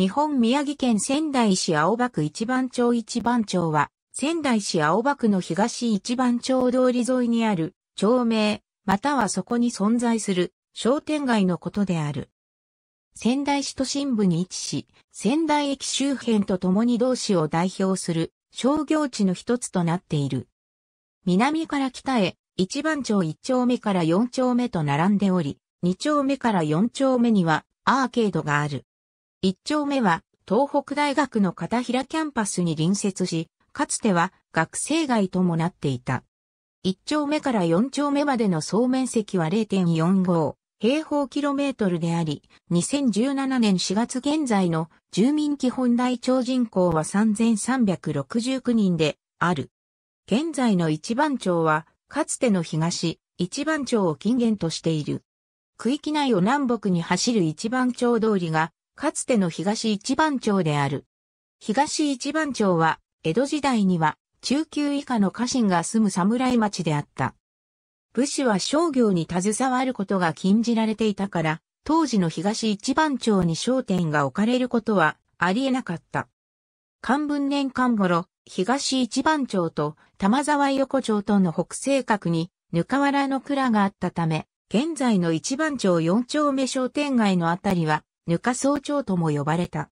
日本宮城県仙台市青葉区一番町一番町は、仙台市青葉区の東一番町通り沿いにある町名、またはそこに存在する商店街のことである。仙台市都心部に位置し、仙台駅周辺と共に同市を代表する商業地の一つとなっている。南から北へ、一番町一丁目から四丁目と並んでおり、二丁目から四丁目にはアーケードがある。一丁目は東北大学の片平キャンパスに隣接し、かつては学生街ともなっていた。一丁目から四丁目までの総面積は0.45平方キロメートルであり、2017年4月現在の住民基本台町人口は3369人である。現在の一番町は、かつての東、一番町を近源としている。区域内を南北に走る一番町通りがかつての東一番町である。東一番町は、江戸時代には、中級以下の家臣が住む侍町であった。武士は商業に携わることが禁じられていたから、当時の東一番町に商店が置かれることはありえなかった。漢文年間頃、東一番町と玉沢横町との北西角に、ぬかわらの蔵があったため、現在の一番町四丁目商店街のあたりは、ぬか総長とも呼ばれた。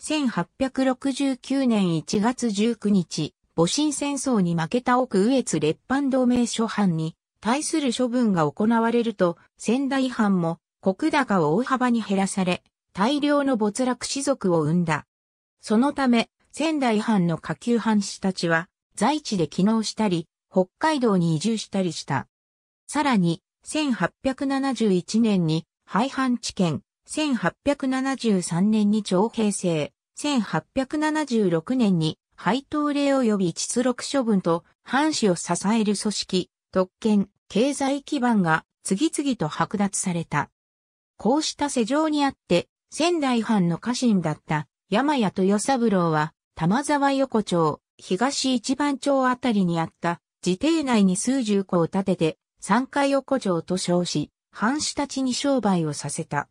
1869年1月19日、戊辰戦争に負けた奥羽越列藩同盟諸藩に対する処分が行われると、仙台藩も国高を大幅に減らされ、大量の没落士族を生んだ。そのため、仙台藩の下級藩士たちは、在地で帰農したり、北海道に移住したりした。さらに、1871年に、廃藩置県、1873年に徴兵制、1876年に配当令及び実録処分と藩士を支える組織、特権、経済基盤が次々と剥奪された。こうした世情にあって、仙台藩の家臣だった山谷豊三郎は、玉沢横丁、東一番町あたりにあった自邸内に数十戸を建てて、三階横丁と称し、藩士たちに商売をさせた。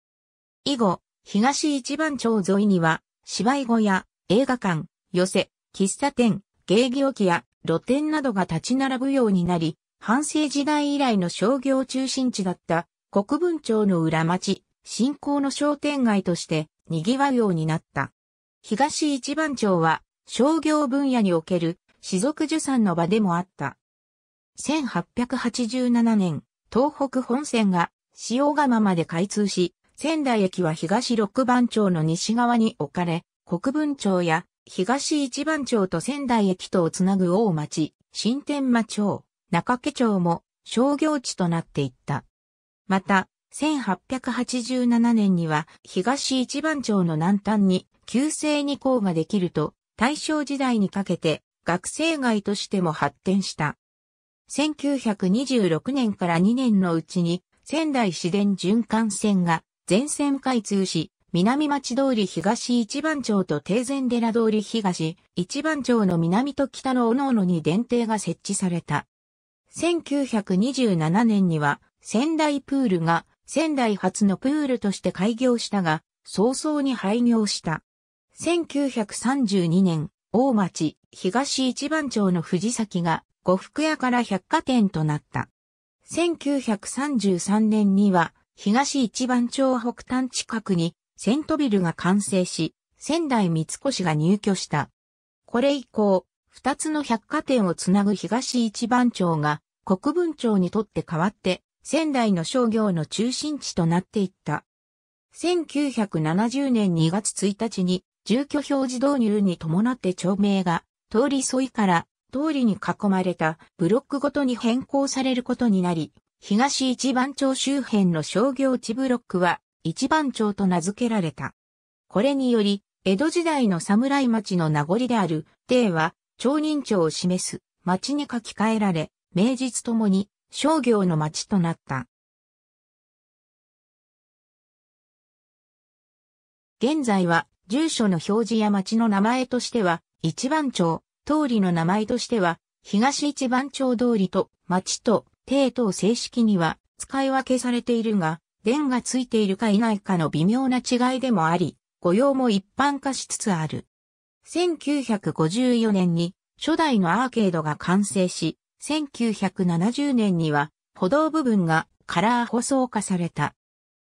以後、東一番町沿いには、芝居小屋、映画館、寄せ、喫茶店、芸業機や露店などが立ち並ぶようになり、半世時代以来の商業中心地だった国分町の裏町、新興の商店街として賑わうようになった。東一番町は商業分野における士族受産の場でもあった。1887年、東北本線が塩釜まで開通し、仙台駅は東六番町の西側に置かれ、国分町や東一番町と仙台駅とをつなぐ大町、新天馬町、中家町も商業地となっていった。また、1887年には東一番町の南端に旧制二校ができると大正時代にかけて学生街としても発展した。1926年から2年のうちに仙台市電循環線が全線開通し、南町通り東一番町と定前寺通り東一番町の南と北の各々に電停が設置された。1927年には仙台プールが仙台初のプールとして開業したが、早々に廃業した。1932年、大町東一番町の藤崎が呉服屋から百貨店となった。1933年には東一番町北端近くにセントビルが完成し、仙台三越が入居した。これ以降、二つの百貨店をつなぐ東一番町が国分町にとって変わって仙台の商業の中心地となっていった。1970年2月1日に住居表示導入に伴って町名が通り沿いから通りに囲まれたブロックごとに変更されることになり、東一番町周辺の商業地ブロックは一番町と名付けられた。これにより、江戸時代の侍町の名残である、帝は、町人町を示す町に書き換えられ、名実ともに商業の町となった。現在は、住所の表示や町の名前としては、一番町、通りの名前としては、東一番町通りと町と帝等正式には使い分けされているが、電がついているか否かの微妙な違いでもあり、御用も一般化しつつある。1954年に初代のアーケードが完成し、1970年には歩道部分がカラー舗装化された。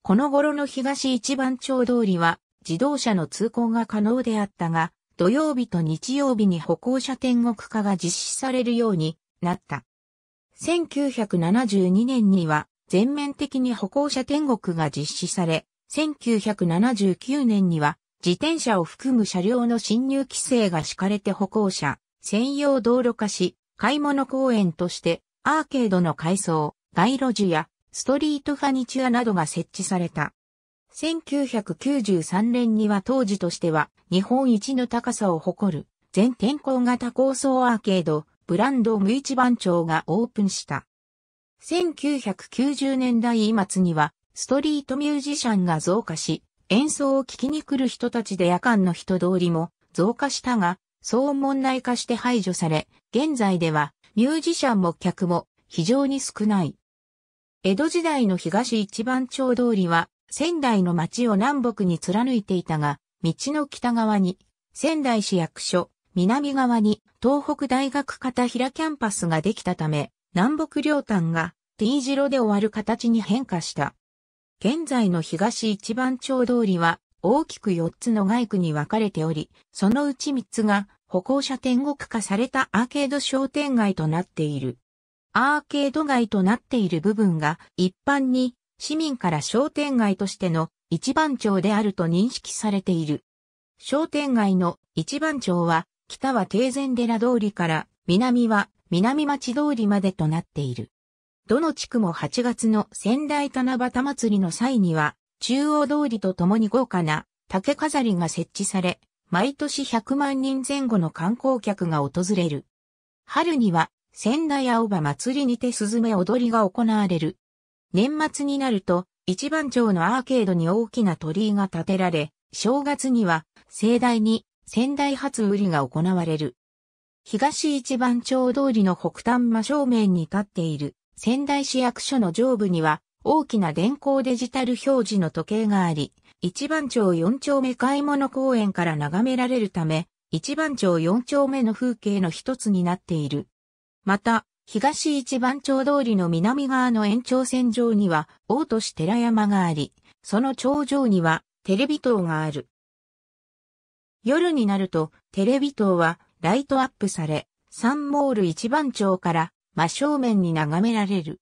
この頃の東一番町通りは自動車の通行が可能であったが、土曜日と日曜日に歩行者天国化が実施されるようになった。1972年には全面的に歩行者天国が実施され、1979年には自転車を含む車両の侵入規制が敷かれて歩行者専用道路化し、買い物公園としてアーケードの改装、街路樹やストリートファニチュアなどが設置された。1993年には当時としては日本一の高さを誇る全天候型高層アーケードブランド無一番町がオープンした。1990年代末にはストリートミュージシャンが増加し、演奏を聴きに来る人たちで夜間の人通りも増加したが、騒問題化して排除され、現在ではミュージシャンも客も非常に少ない。江戸時代の東一番町通りは仙台の町を南北に貫いていたが、道の北側に仙台市役所、南側に東北大学片平キャンパスができたため、南北両端が T 字路で終わる形に変化した。現在の東一番町通りは大きく4つの街区に分かれており、そのうち3つが歩行者天国化されたアーケード商店街となっている。アーケード街となっている部分が一般に市民から商店街としての一番町であると認識されている。商店街の一番町は北は定前寺通りから南は南町通りまでとなっている。どの地区も8月の仙台七夕祭りの際には、中央通りとともに豪華な竹飾りが設置され、毎年100万人前後の観光客が訪れる。春には仙台青葉祭りにてスズメ踊りが行われる。年末になると一番町のアーケードに大きな鳥居が建てられ、正月には盛大に仙台初売りが行われる。東一番町通りの北端真正面に立っている仙台市役所の上部には大きな電光デジタル表示の時計があり、一番町四丁目買い物公園から眺められるため、一番町四丁目の風景の一つになっている。また、東一番町通りの南側の延長線上には大都市寺山があり、その頂上にはテレビ塔がある。夜になるとテレビ塔はライトアップされ、サンモール一番町から真正面に眺められる。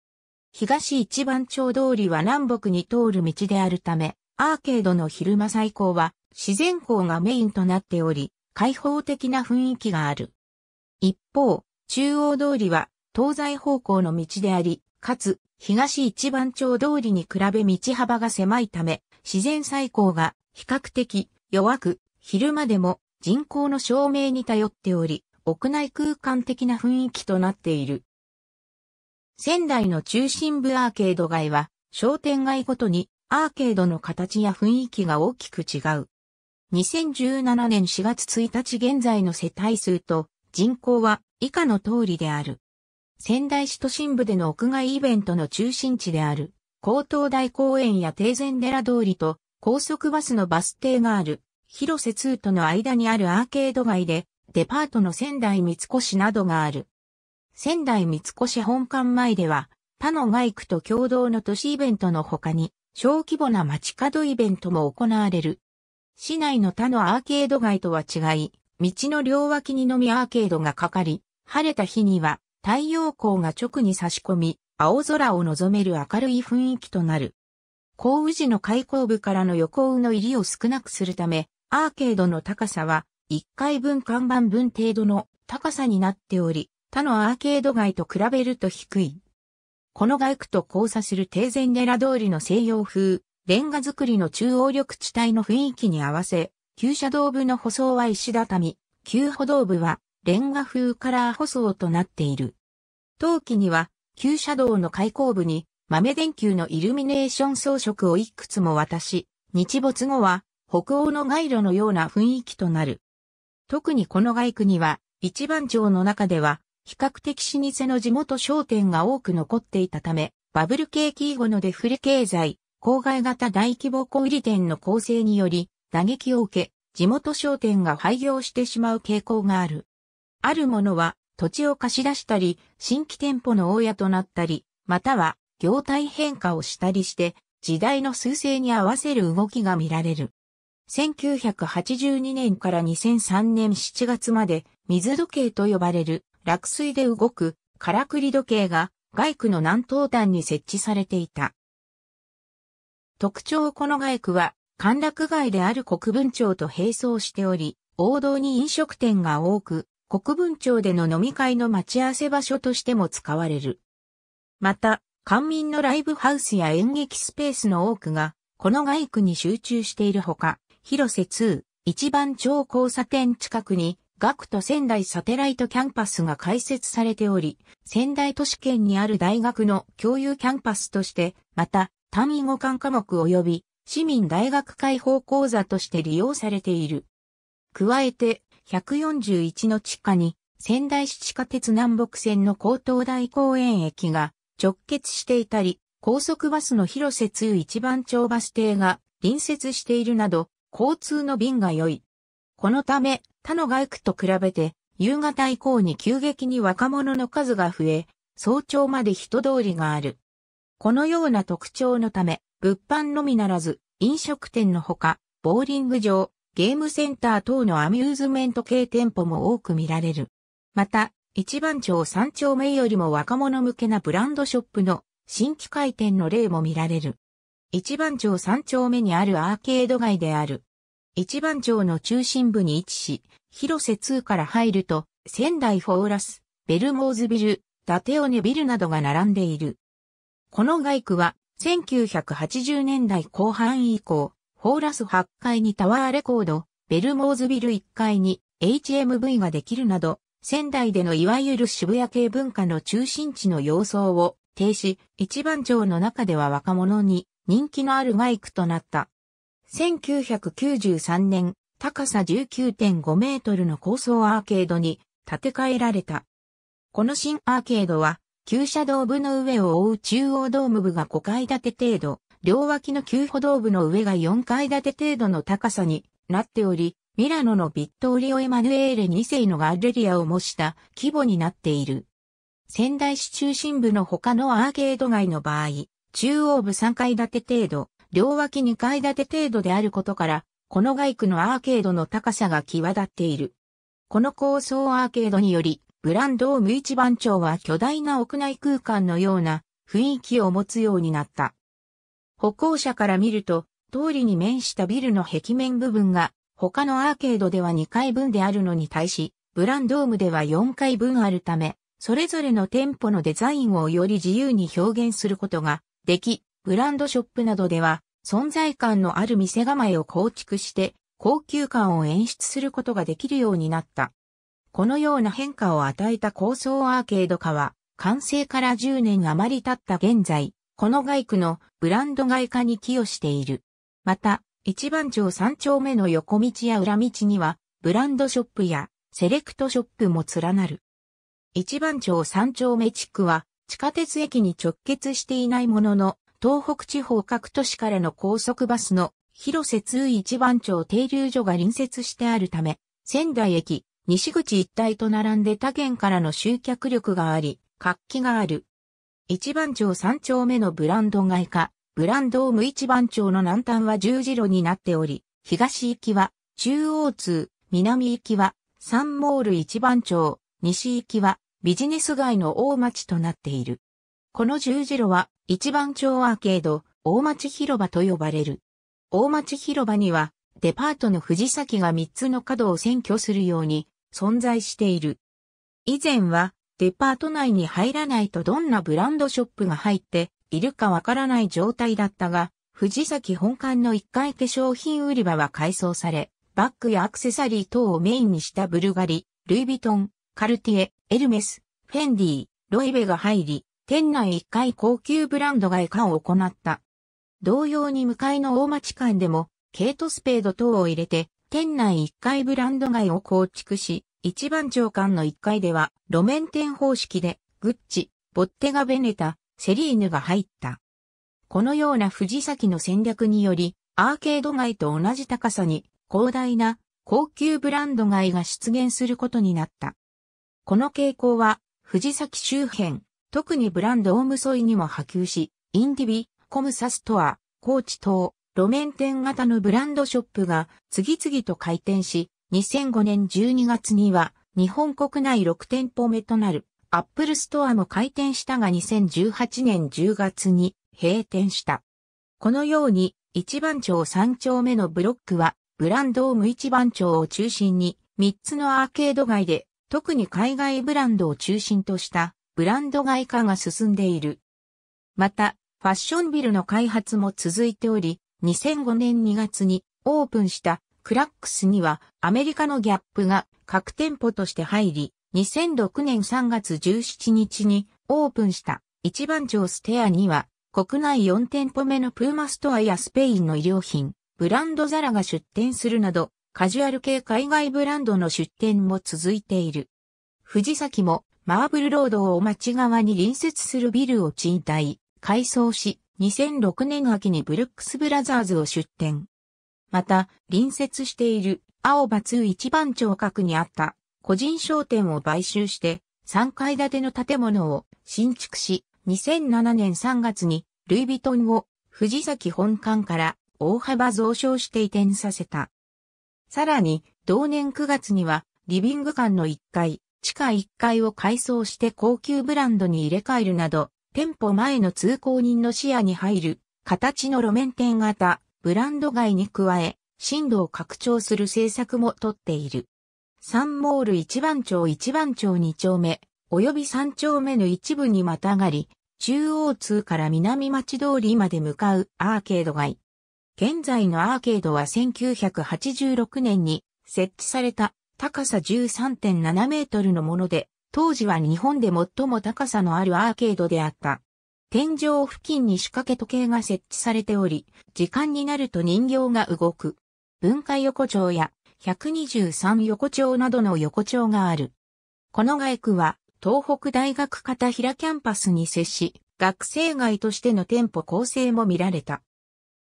東一番町通りは南北に通る道であるため、アーケードの昼間最高は自然光がメインとなっており、開放的な雰囲気がある。一方、中央通りは東西方向の道であり、かつ東一番町通りに比べ道幅が狭いため、自然最高が比較的弱く、昼間でも人工の照明に頼っており、屋内空間的な雰囲気となっている。仙台の中心部アーケード街は商店街ごとにアーケードの形や雰囲気が大きく違う。2017年4月1日現在の世帯数と人口は以下の通りである。仙台市都心部での屋外イベントの中心地である高等大公園や定前寺通りと高速バスのバス停がある広瀬通との間にあるアーケード街でデパートの仙台三越などがある。仙台三越本館前では、他の外区と共同の都市イベントの他に、小規模な街角イベントも行われる。市内の他のアーケード街とは違い、道の両脇にのみアーケードがかかり、晴れた日には太陽光が直に差し込み、青空を望める明るい雰囲気となる。降雨時の開口部からの横雨の入りを少なくするため、アーケードの高さは1階分看板分程度の高さになっており、他のアーケード街と比べると低い。この街区と交差する定前寺通りの西洋風、レンガ造りの中央緑地帯の雰囲気に合わせ、旧車道部の舗装は石畳、旧歩道部はレンガ風カラー舗装となっている。冬季には、旧車道の開口部に豆電球のイルミネーション装飾をいくつも渡し、日没後は北欧の街路のような雰囲気となる。特にこの街区には、一番町の中では比較的老舗の地元商店が多く残っていたため、バブル景気以後のデフレ経済、郊外型大規模小売店の構成により、打撃を受け、地元商店が廃業してしまう傾向がある。あるものは土地を貸し出したり、新規店舗の大家となったり、または業態変化をしたりして、時代の趨勢に合わせる動きが見られる。1982年から2003年7月まで水時計と呼ばれる落水で動くからくり時計が外区の南東端に設置されていた。特徴この外区は歓楽街である国分町と並走しており、王道に飲食店が多く、国分町での飲み会の待ち合わせ場所としても使われる。また、官民のライブハウスや演劇スペースの多くが、この街区に集中しているほか、広瀬通、一番町交差点近くに、学都仙台サテライトキャンパスが開設されており、仙台都市圏にある大学の共有キャンパスとして、また、単位互換科目及び市民大学開放講座として利用されている。加えて、141の地下に、仙台市地下鉄南北線の勾当台公園駅が直結していたり、高速バスの広瀬通一番町バス停が隣接しているなど、交通の便が良い。このため、他の外区と比べて、夕方以降に急激に若者の数が増え、早朝まで人通りがある。このような特徴のため、物販のみならず、飲食店のほか、ボーリング場、ゲームセンター等のアミューズメント系店舗も多く見られる。また、一番町三丁目よりも若者向けなブランドショップの新規開店の例も見られる。一番町三丁目にあるアーケード街である。一番町の中心部に位置し、広瀬2から入ると、仙台フォーラス、ベルモーズビル、ダテオネビルなどが並んでいる。この街区は、1980年代後半以降、フォーラス8階にタワーレコード、ベルモーズビル1階に HMV ができるなど、仙台でのいわゆる渋谷系文化の中心地の様相を停止、一番町の中では若者に人気のあるマイクとなった。1993年、高さ19.5メートルの高層アーケードに建て替えられた。この新アーケードは、旧車道部の上を覆う中央ドーム部が5階建て程度、両脇の旧歩道部の上が4階建て程度の高さになっており、ミラノのビットーリオ・エマヌエーレ2世のガッレリアを模した規模になっている。仙台市中心部の他のアーケード街の場合、中央部3階建て程度、両脇2階建て程度であることから、この外区のアーケードの高さが際立っている。この高層アーケードにより、ブランドーム一番町は巨大な屋内空間のような雰囲気を持つようになった。歩行者から見ると、通りに面したビルの壁面部分が、他のアーケードでは2階分であるのに対し、ブランドームでは4階分あるため、それぞれの店舗のデザインをより自由に表現することができ、ブランドショップなどでは存在感のある店構えを構築して高級感を演出することができるようになった。このような変化を与えた高層アーケード化は完成から10年余り経った現在、この外区のブランド外化に寄与している。また、一番町三丁目の横道や裏道には、ブランドショップやセレクトショップも連なる。一番町三丁目地区は、地下鉄駅に直結していないものの、東北地方各都市からの高速バスの広瀬通一番町停留所が隣接してあるため、仙台駅、西口一帯と並んで他県からの集客力があり、活気がある。一番町三丁目のブランド外貨、ブランドーム一番町の南端は十字路になっており、東行きは中央通、南行きはサンモール一番町、西行きはビジネス街の大町となっている。この十字路は一番町アーケード、大町広場と呼ばれる。大町広場にはデパートの藤崎が3つの角を占拠するように存在している。以前はデパート内に入らないとどんなブランドショップが入っているかわからない状態だったが、藤崎本館の1階化粧品売り場は改装され、バッグやアクセサリー等をメインにしたブルガリ、ルイ・ヴィトン、カルティエ、エルメス、フェンディ、ロイベが入り、店内一回高級ブランド外貨を行った。同様に向かいの大町館でも、ケートスペード等を入れて、店内一階ブランド街を構築し、一番長官の一階では、路面店方式で、グッチ、ボッテガベネタ、セリーヌが入った。このような藤崎の戦略により、アーケード街と同じ高さに広大な高級ブランド街が出現することになった。この傾向は藤崎周辺、特にブランドオムソイにも波及し、インディビ、コムサストア、コーチ島、路面店型のブランドショップが次々と開店し、2005年12月には日本国内6店舗目となるアップルストアも開店したが2018年10月に閉店した。このように一番町3丁目のブロックはブランドーム一番町を中心に3つのアーケード街で特に海外ブランドを中心としたブランド街化が進んでいる。また、ファッションビルの開発も続いており、2005年2月にオープンしたクラックスにはアメリカのギャップが核店舗として入り、2006年3月17日にオープンした一番町ステアには国内4店舗目のプーマストアやスペインの衣料品、ブランドザラが出店するなどカジュアル系海外ブランドの出店も続いている。藤崎もマーブルロードを町側に隣接するビルを賃貸、改装し、2006年秋にブルックスブラザーズを出店。また、隣接している青葉通一番町角にあった個人商店を買収して3階建ての建物を新築し、2007年3月にルイ・ヴィトンを藤崎本館から大幅増床して移転させた。さらに、同年9月にはリビング館の1階、地下1階を改装して高級ブランドに入れ替えるなど、店舗前の通行人の視野に入る形の路面店型、ブランド街に加え、進路を拡張する政策もとっている。サンモール一番町一番町二丁目、及び三丁目の一部にまたがり、中央通から南町通りまで向かうアーケード街。現在のアーケードは1986年に設置された高さ13.7メートルのもので、当時は日本で最も高さのあるアーケードであった。天井付近に仕掛け時計が設置されており、時間になると人形が動く。文化横丁や123横丁などの横丁がある。この街区は東北大学片平キャンパスに接し、学生街としての店舗構成も見られた。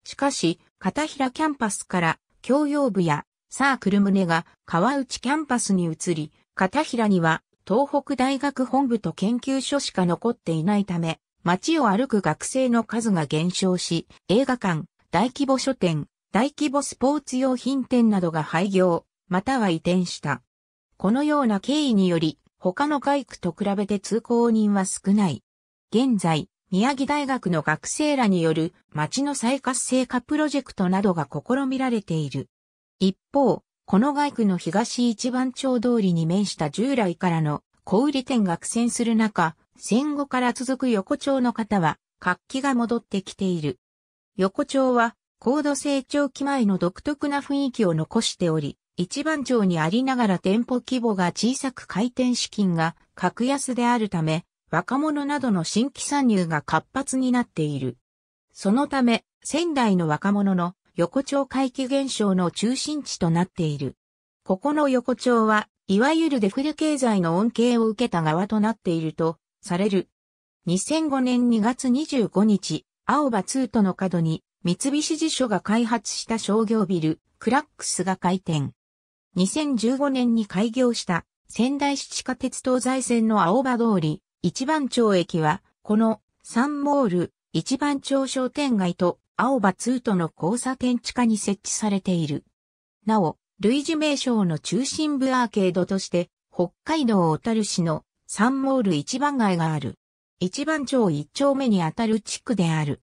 しかし、片平キャンパスから教養部やサークル棟が川内キャンパスに移り、片平には東北大学本部と研究所しか残っていないため、街を歩く学生の数が減少し、映画館、大規模書店、大規模スポーツ用品店などが廃業、または移転した。このような経緯により、他の街区と比べて通行人は少ない。現在、宮城大学の学生らによる街の再活性化プロジェクトなどが試みられている。一方、この街区の東一番町通りに面した従来からの小売店が苦戦する中、戦後から続く横丁の方は活気が戻ってきている。横丁は高度成長期前の独特な雰囲気を残しており、一番町にありながら店舗規模が小さく回転資金が格安であるため、若者などの新規参入が活発になっている。そのため、仙台の若者の横丁回帰現象の中心地となっている。ここの横丁は、いわゆるデフレ経済の恩恵を受けた側となっているとされる。2005年2月25日、青葉ツートの角に三菱地所が開発した商業ビル、クラックスが開店。2015年に開業した仙台市地下鉄東西線の青葉通り、一番町駅は、このサンモール、一番町商店街と青葉ツートの交差点地下に設置されている。なお、類似名称の中心部アーケードとして、北海道小樽市のサンモール一番街がある。一番町一丁目にあたる地区である。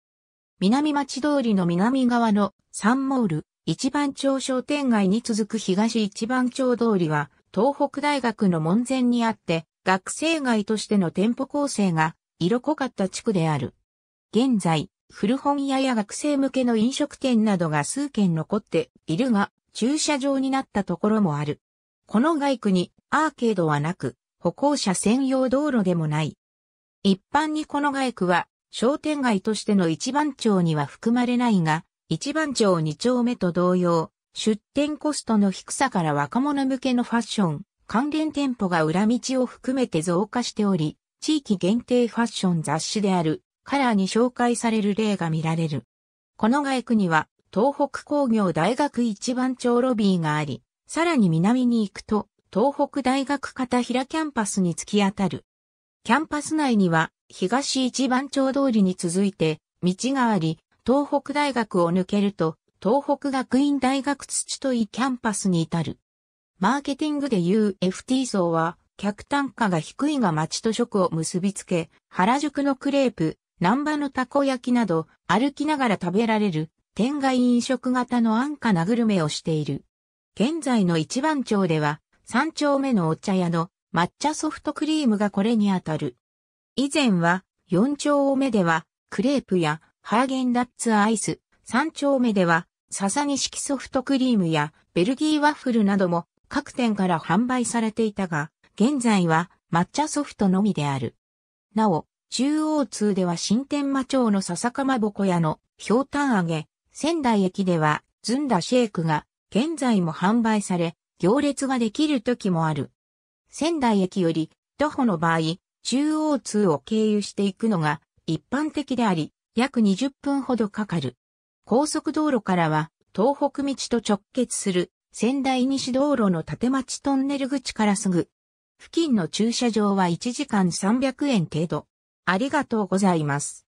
南町通りの南側のサンモール、一番町商店街に続く東一番町通りは、東北大学の門前にあって、学生街としての店舗構成が色濃かった地区である。現在、古本屋や学生向けの飲食店などが数軒残っているが、駐車場になったところもある。この街区にアーケードはなく、歩行者専用道路でもない。一般にこの街区は商店街としての一番町には含まれないが、一番町二丁目と同様、出店コストの低さから若者向けのファッション、関連店舗が裏道を含めて増加しており、地域限定ファッション雑誌であるカラーに紹介される例が見られる。この街区には、東北工業大学一番町ロビーがあり、さらに南に行くと、東北大学片平キャンパスに突き当たる。キャンパス内には、東一番町通りに続いて、道があり、東北大学を抜けると、東北学院大学土樋キャンパスに至る。マーケティングでいう FT 層は、客単価が低いが町と食を結びつけ、原宿のクレープ、難波のたこ焼きなど、歩きながら食べられる、店外飲食型の安価なグルメをしている。現在の一番町では、三丁目のお茶屋の抹茶ソフトクリームがこれにあたる。以前は、四丁目では、クレープやハーゲンダッツアイス、三丁目では、笹錦ソフトクリームやベルギーワッフルなども各店から販売されていたが、現在は抹茶ソフトのみである。なお、中央通では新天魔町の笹かまぼこ屋のひょうたん揚げ、仙台駅ではずんだシェイクが現在も販売され、行列ができる時もある。仙台駅より徒歩の場合、中央通を経由していくのが一般的であり、約20分ほどかかる。高速道路からは東北道と直結する仙台西道路の立町トンネル口からすぐ。付近の駐車場は1時間300円程度。ありがとうございます。